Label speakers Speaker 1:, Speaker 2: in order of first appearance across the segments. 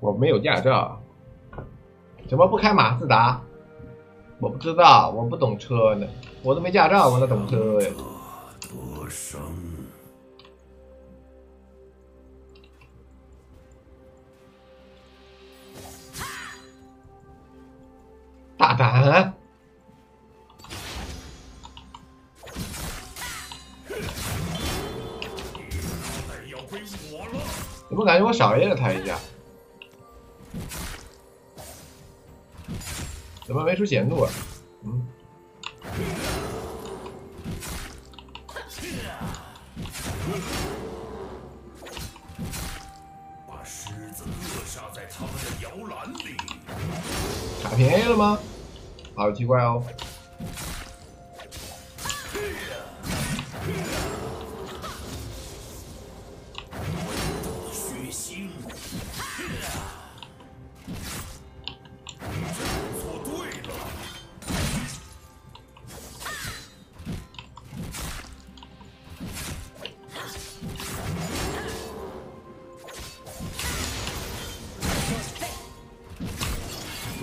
Speaker 1: 我没有驾照，怎么不开马自达？我不知道，我不懂车呢，我都没驾照，我哪懂车呀？大胆！怎么感觉我少 A 了他一下？怎么没出显露啊？嗯。
Speaker 2: 把狮子扼杀在他们的摇篮里。
Speaker 1: 卡便宜了吗？好奇怪哦。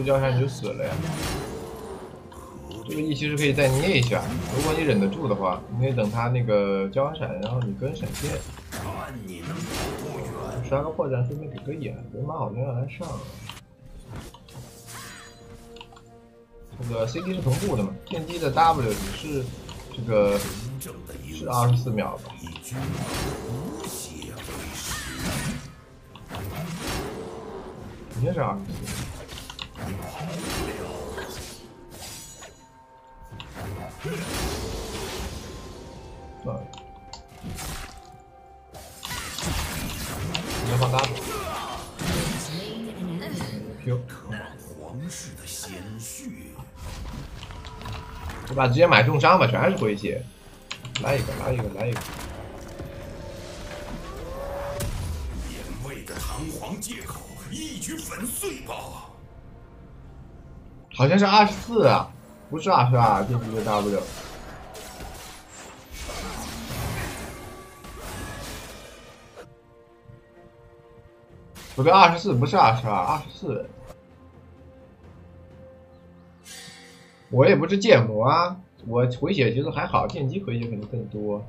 Speaker 1: 交闪你就死了呀！这个 E 其实可以再捏一下，如果你忍得住的话，你可以等他那个交完闪，然后你跟闪现，刷个破绽顺便给个眼，人马好像要来上了。这个 CD 是同步的嘛？电击的 W 只是这个是二十四秒吧？
Speaker 2: 以君无血为食。
Speaker 1: 肯定是二十四。你要放 W。Q，
Speaker 2: 皇室的鲜血。
Speaker 1: 我把直接买重伤吧，全是回血。来一个，来一个，来一个。
Speaker 2: 免卫的弹簧借口，一举粉碎吧！
Speaker 1: 好像是二十四啊，不是二十二，电击的 W。不对，二十四不是二十二，二十四。我也不是剑魔啊，我回血其实还好，电击回血可能更多。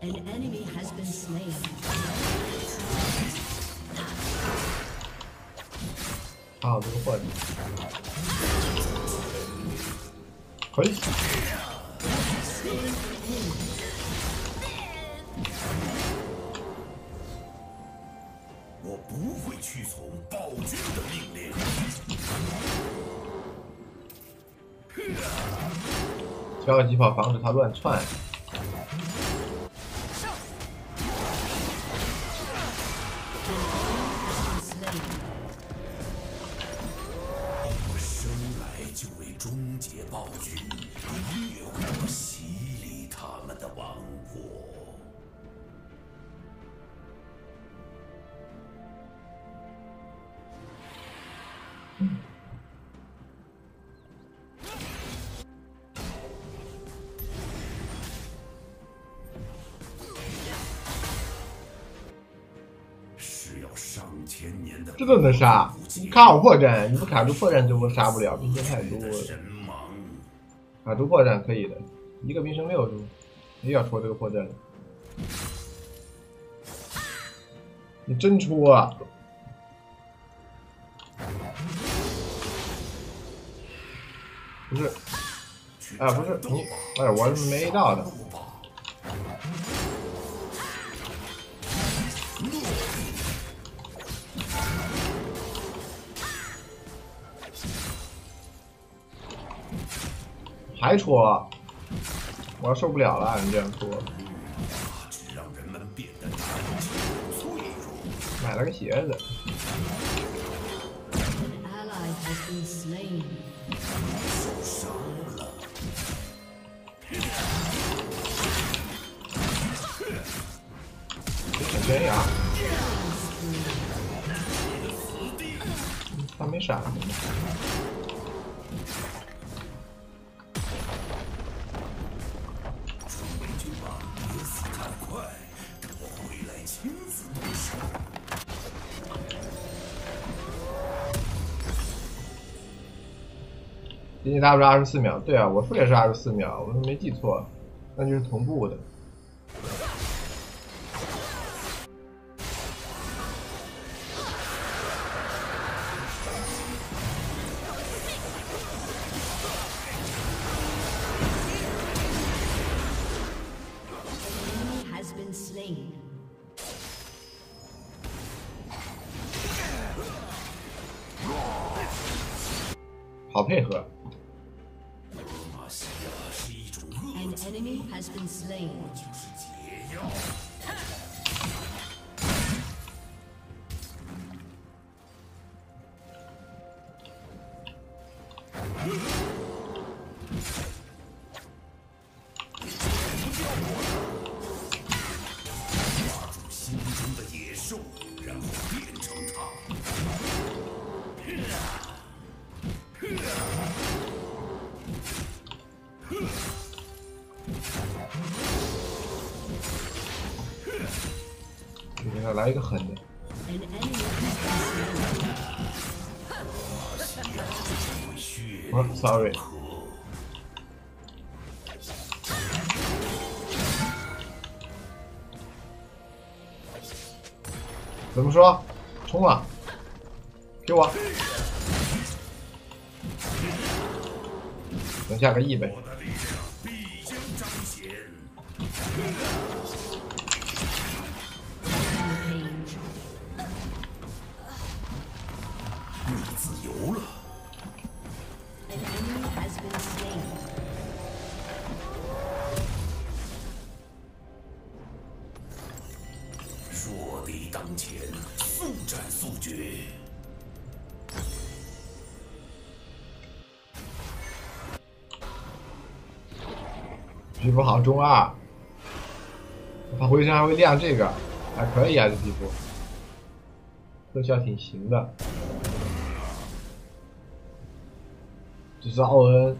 Speaker 3: An enemy has been slain.
Speaker 1: 好，这个换。可以。
Speaker 2: 我不会屈从暴君的命令。
Speaker 1: 加个疾跑，防止他乱窜。这都能杀？你卡我破绽，你不卡住破绽就杀不了，兵线太多了。卡住破绽可以的，一个兵升六是也要戳这个破绽。你真戳啊！不是，啊不是你，哎我是没到的。还戳，我要受不了了！你这样戳，买了个鞋子，这，悬崖。他没闪，接近 W 二十四秒，对啊，我说也是二十四秒，我没记错，那就是同步的。好配合，
Speaker 2: 解
Speaker 1: 来一个狠的！我 sorry。怎么说？冲啊！给我！等下个 E 呗。皮肤好中二，他回身还会亮这个，还可以啊，这皮肤，特效挺行的。只是奥恩，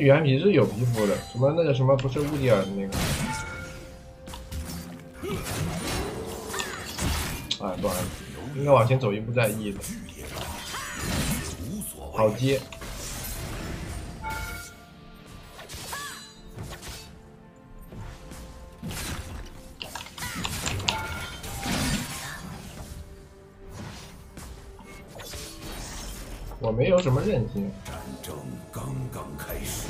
Speaker 1: 原皮是有皮肤的，什么那个什么不是乌迪尔的那个，哎，不好意思，应该往前走一步再 E 的，好接。我没有什么韧性。
Speaker 2: 争刚刚开始，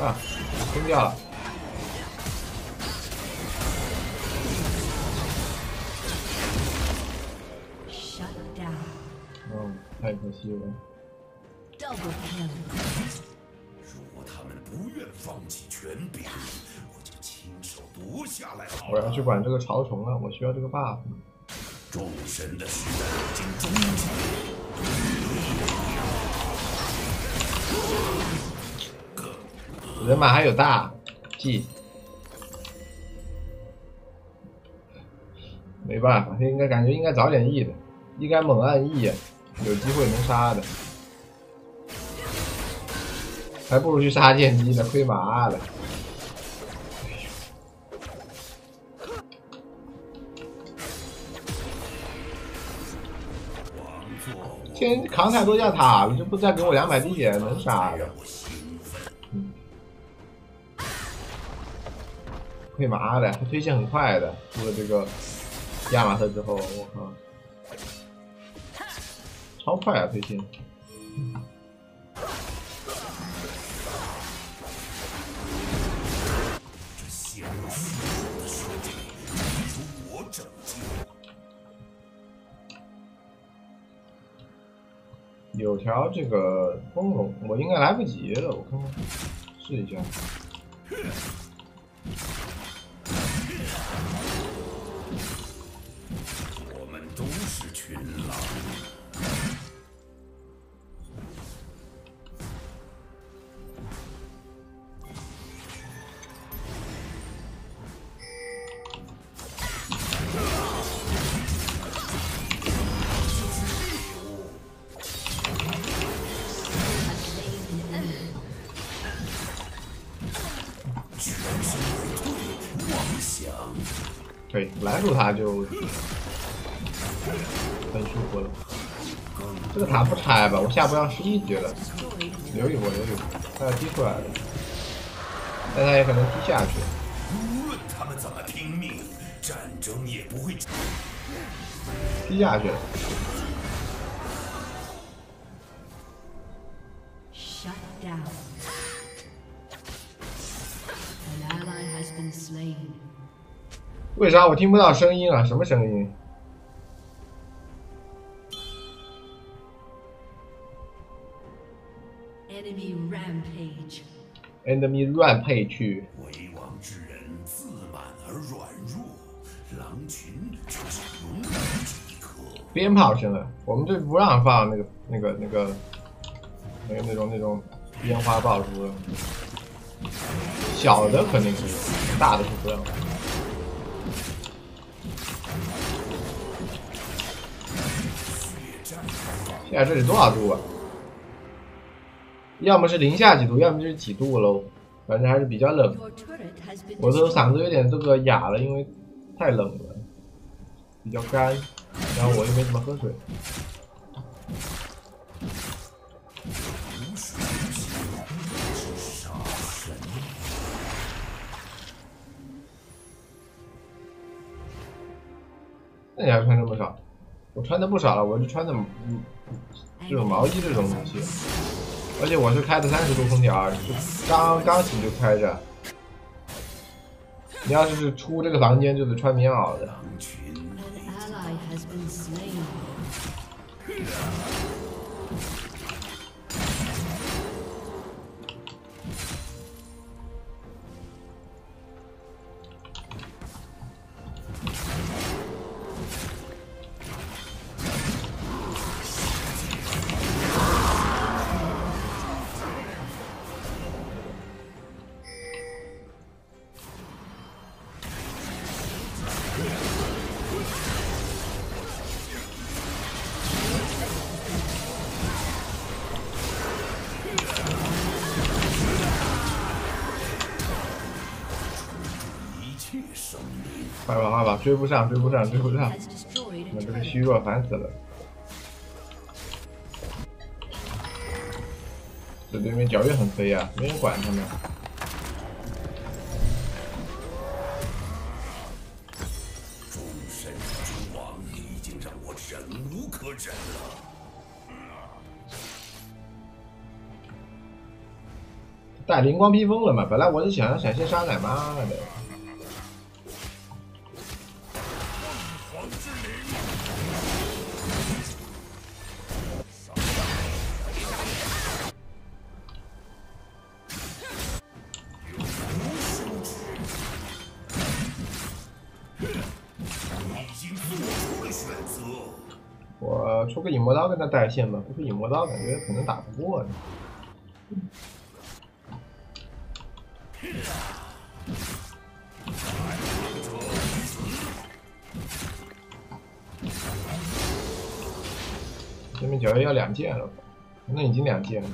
Speaker 1: 啊，崩掉了。
Speaker 3: Shut down.
Speaker 1: 嗯，太可惜了。
Speaker 3: Double.
Speaker 2: 如果他们不愿放弃权柄，我就亲手夺下来好
Speaker 1: 我要去。管这个潮虫了，我需要这个 buff。
Speaker 2: 众神的时代已经终结，
Speaker 1: 人马还有大 G，没办法，应该感觉应该早点 E 的，应该猛按 E，有机会能杀的，还不如去杀剑姬呢，亏麻了。先扛太多架塔了，就不再给我两百滴血，能杀的亏麻的，他推线很快的，出了这个亚马特之后，我靠，超快啊推线。
Speaker 2: 有
Speaker 1: 条这个风龙，我应该来不及了，我看看，试一下。
Speaker 2: 群狼。
Speaker 1: 对，拦住他就很舒服了。这个塔不拆吧，我下不上十一级了，留一波，留一波，他要踢出来了，但他也可能踢下去。
Speaker 2: 无论他们怎么拼命，战争也不会。
Speaker 1: 踢下去了
Speaker 3: ，Shut down. An ally has been slain.
Speaker 1: 为啥我听不到声音啊？什么声音？
Speaker 3: Enemy
Speaker 1: 乱配去，
Speaker 2: 为王之人自满而软弱，狼群就是勇敢之一颗。
Speaker 1: 鞭炮声啊！我们这不让放那个那个那个那个那种那种烟花爆竹了，小的肯定是有，大的是不让放。现在这里多少度啊？要么是零下几度，要么就是几度喽。反正还是比较冷。我的嗓子有点这个哑了，因为太冷了，比较干，然后我又没怎么喝水。那你还穿这么少？我穿的不少了，我就穿的嗯这种毛衣这种东西，而且我是开的三十度空调，就刚刚醒就开着。你要是出这个房间，就得穿棉袄的。追不上追不上追不上我这个虚弱烦死了。这对面脚也很飞啊，没人管他们。
Speaker 2: 众神之王已经让我忍无可忍了。
Speaker 1: 带灵光披风了嘛？本来我是想要闪现杀奶妈的。这个影魔刀跟他带线吧，不是影魔刀感觉可能打不过呢。对面脚要两件了，那已经两件了。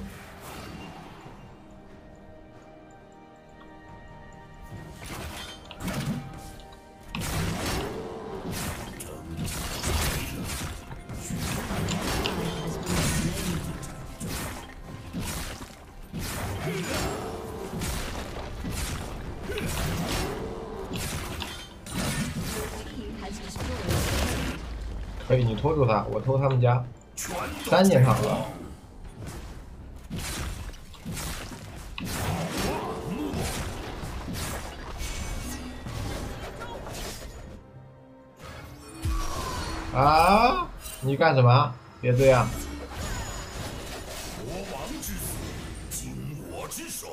Speaker 1: 以，你拖住他，我拖他们家。三件套了。啊！你干什么？别这样！
Speaker 2: 国王之子，经我之手。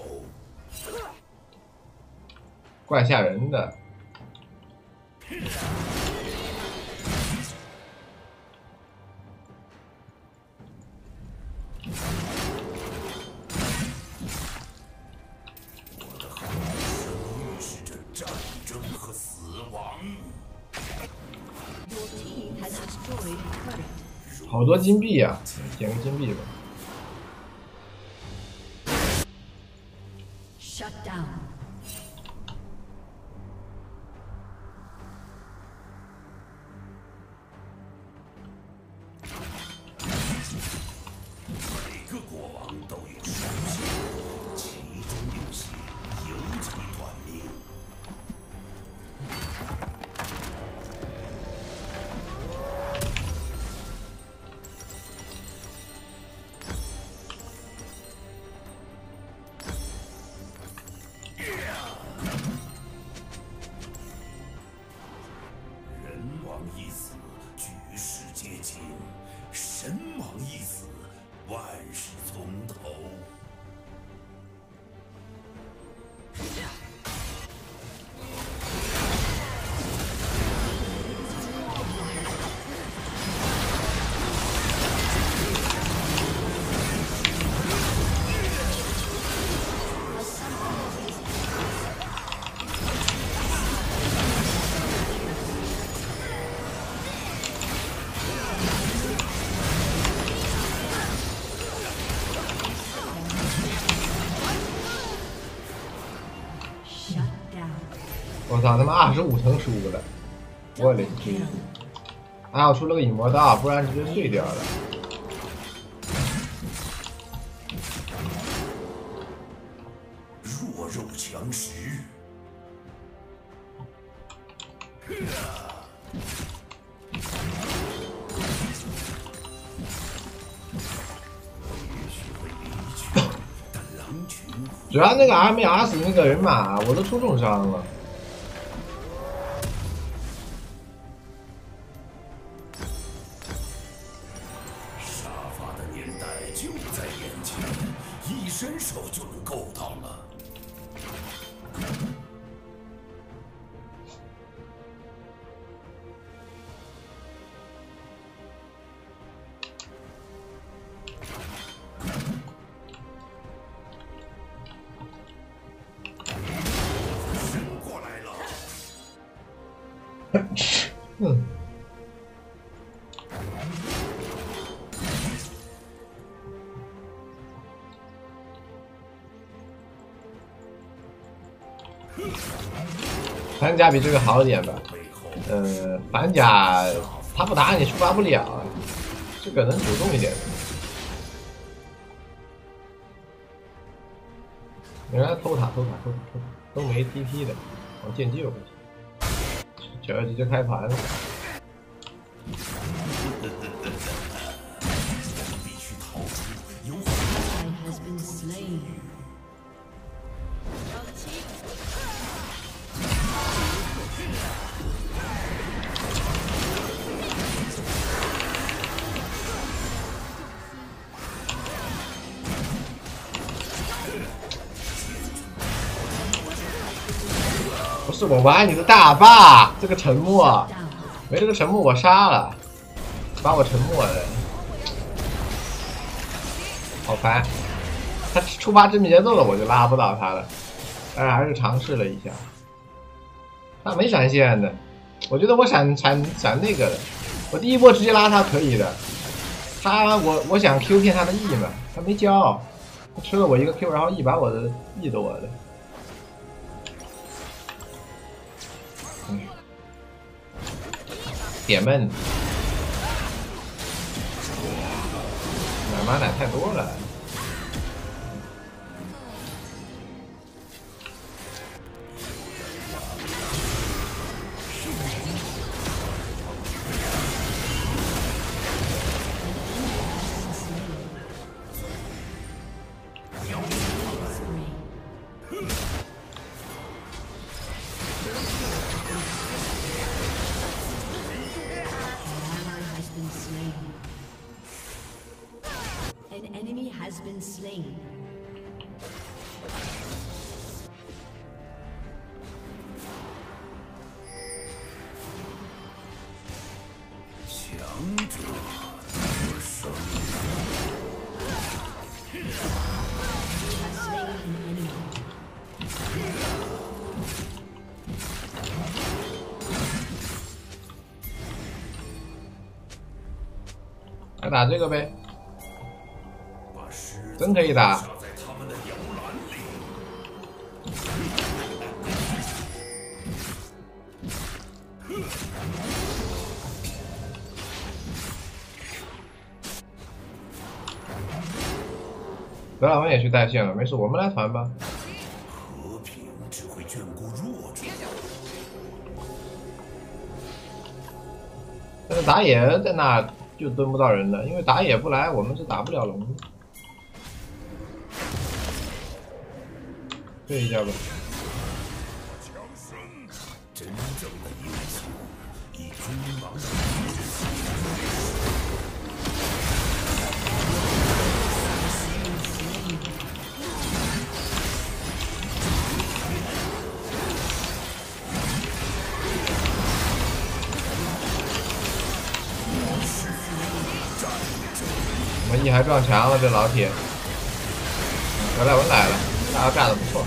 Speaker 1: 怪吓人的。好多金币呀！捡个金币吧。操，他妈二十五层输了，我勒个去！还好出了个影魔刀，不然直接碎掉了。
Speaker 2: 弱肉强食。
Speaker 1: 主要那个 R 没 R 死那个人马，我都出重伤了。反甲比这个好一点吧。呃，反甲他不打你触发不了，这个能主动一点。原来偷塔偷塔偷塔偷塔都没 TP 的，我剑姬有问题，九二直接开盘了。我玩你的大坝，这个沉默没这个沉默我杀了，把我沉默了，好烦。他触发致命节奏了，我就拉不到他了，但是还是尝试了一下。他没闪现的，我觉得我闪闪闪那个的，我第一波直接拉他可以的。他我我想 Q 骗他的 E 嘛，他没交，他吃了我一个 Q，然后 E 把我的 E 的我的。点闷，奶妈奶太多了。打这个呗，真可以打。德莱文也去带线了，没事，我们来团吧。
Speaker 2: 和平只会眷顾弱者。
Speaker 1: 但是打野在那就蹲不到人了，因为打野不来，我们是打不了龙的。对一下吧，
Speaker 2: 真正的英雄以君王的
Speaker 1: 你还撞墙了，这老铁。格莱文来了，大招干的不错，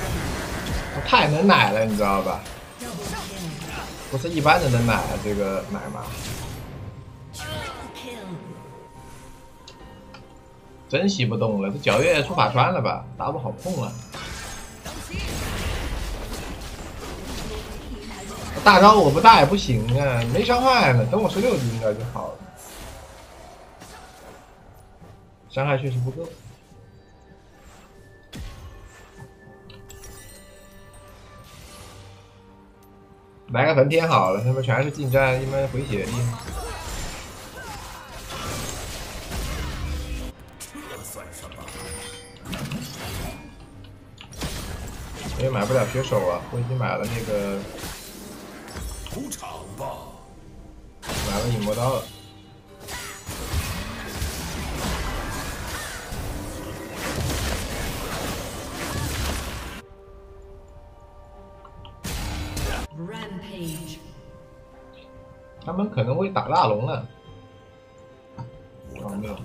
Speaker 1: 他太能奶了，你知道吧？不是一般的能奶啊，这个奶妈。真吸不动了，这皎月出法穿了吧？打不好控了。大招我不大也不行啊，没伤害呢，等我十六级应该就好了。伤害确实不够。来个焚天好了，他们全是近战，一般回血厉害。
Speaker 2: 这算什么？
Speaker 1: 我也买不了血手啊，我已经买了那个
Speaker 2: 出场吧！
Speaker 1: 买了影魔刀了。他们可能会打大龙了。
Speaker 2: 啊没有。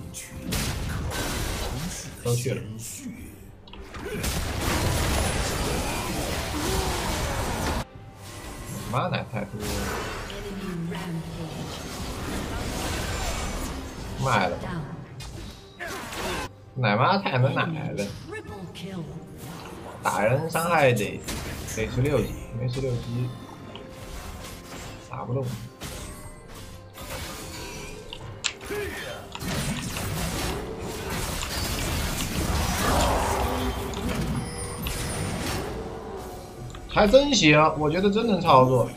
Speaker 1: 都去了。妈奶太多了卖了。奶妈太能奶了。打人伤害得得十六级没十六级。打不动。还真行，我觉得真能操作。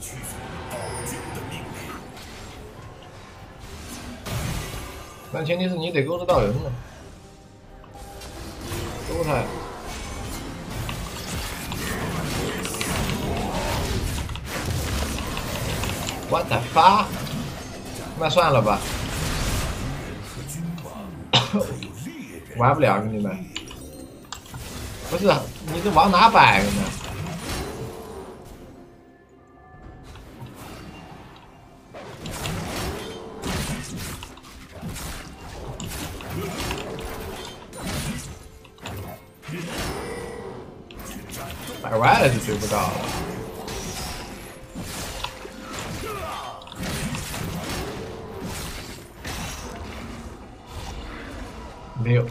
Speaker 1: 但前提是你得勾得到人呢，勾他呀。What the fuck？那算了吧，玩不了兄弟们。不是，你这往哪摆呢？摆歪了就追不到了。没有。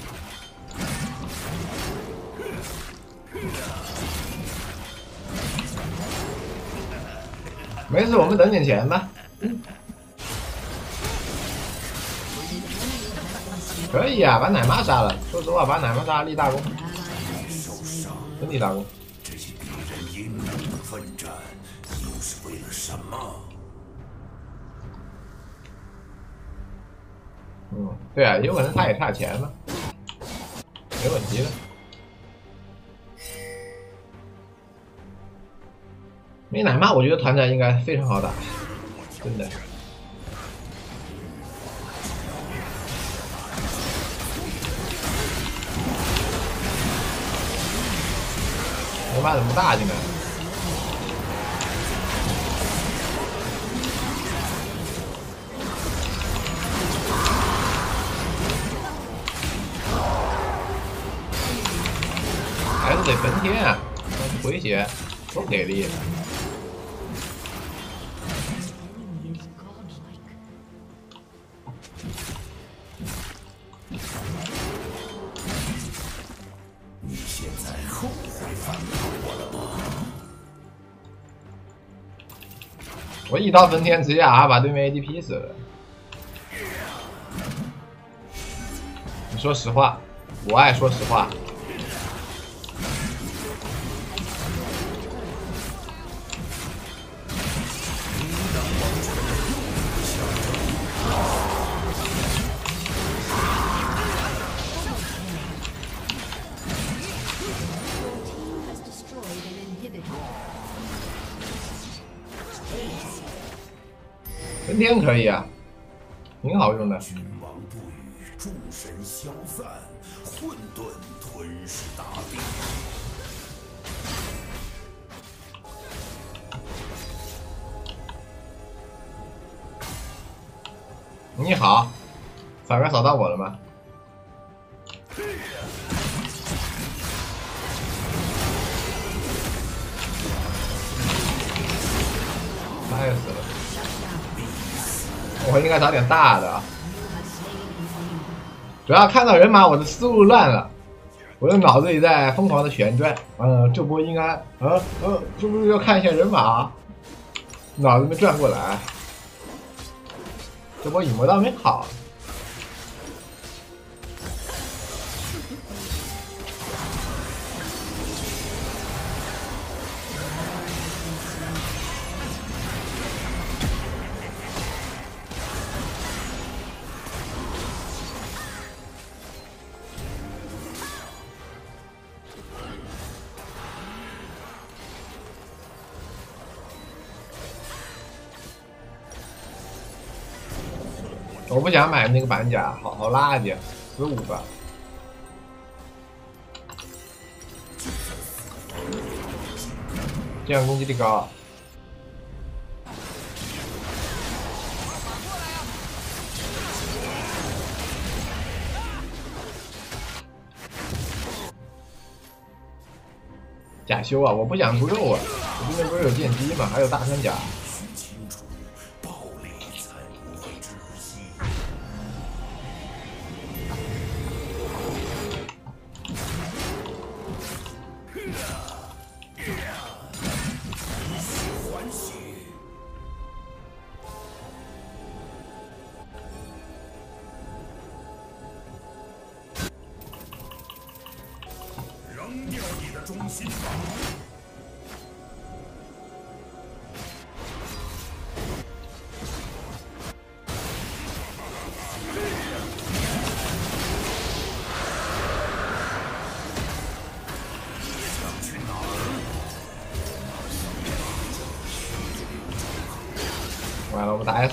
Speaker 1: 我们等点钱吧。可以啊，把奶妈杀了。说实话，把奶妈杀了立大功，真立大功。
Speaker 2: 这些敌人英勇的奋战，又是为了什么？
Speaker 1: 嗯，对啊，有可能他也差钱了，没问题的。没奶妈，我觉得团战应该非常好打，真的。奶妈怎么大进来？还是得焚天啊，回血多给力！一刀焚天，直接 R 把对面 AD 劈死了。你说实话，我爱说实话。天可以啊，挺好用的。
Speaker 2: 君王不语，众神消散，混沌吞噬大地。
Speaker 1: 你好，扫描扫到我了吗？太死了！我应该找点大的啊。主要看到人马，我的思路乱了，我的脑子里在疯狂的旋转。嗯，这波应该，嗯嗯，是不是要看一下人马？脑子没转过来。这波影魔倒没好，想买那个板甲，好好垃圾，十五个。这样攻击力高。甲修啊，我不想出肉啊，我这边不是有剑姬吗？还有大穿甲。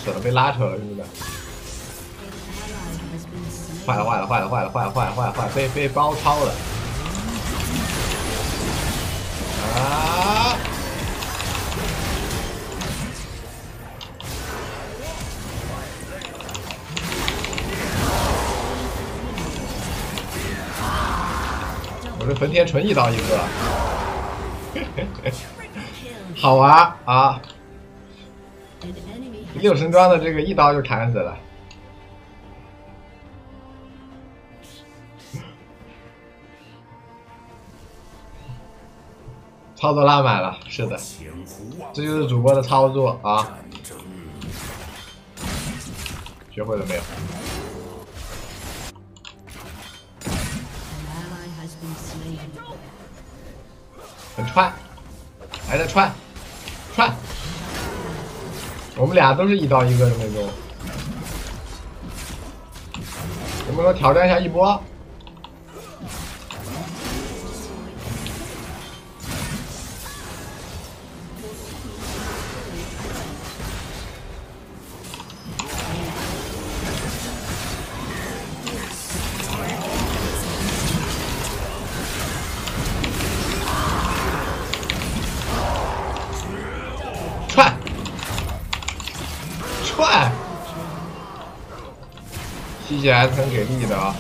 Speaker 1: 完了，我们打死了，被拉扯了，是不是？坏了，坏了，坏了，坏了，坏了，坏了，坏了，坏了，被被包抄了。啊！我这焚天纯一刀一个，好玩啊！六神装的这个一刀就砍死了。操作拉满了，是的，这就是主播的操作啊！学会了没有？很串，还在串，串。我们俩都是一刀一个的那种。能不能挑战一下一波？还是很给力的啊。